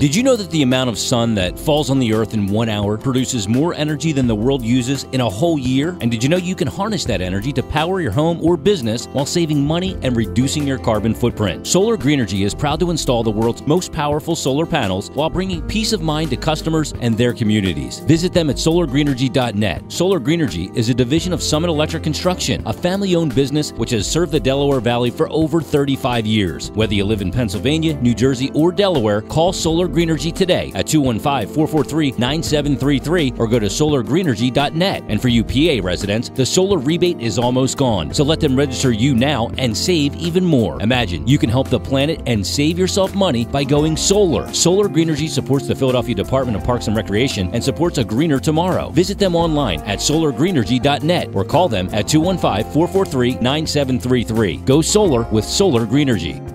Did you know that the amount of sun that falls on the earth in one hour produces more energy than the world uses in a whole year? And did you know you can harness that energy to power your home or business while saving money and reducing your carbon footprint? Solar Greenergy is proud to install the world's most powerful solar panels while bringing peace of mind to customers and their communities. Visit them at solargreenergy.net. Solar Greenergy is a division of Summit Electric Construction, a family owned business which has served the Delaware Valley for over 35 years. Whether you live in Pennsylvania, New Jersey, or Delaware, call Solar Greenergy today at 215 443 9733 or go to solargreenergy.net. And for you PA residents, the solar rebate is almost gone, so let them register you now and save even more. Imagine you can help the planet and save yourself money by going solar. Solar Greenergy supports the Philadelphia Department of Parks and Recreation and supports a greener tomorrow. Visit them online at solargreenergy.net or call them at 215 443 9733. Go solar with Solar Greenergy.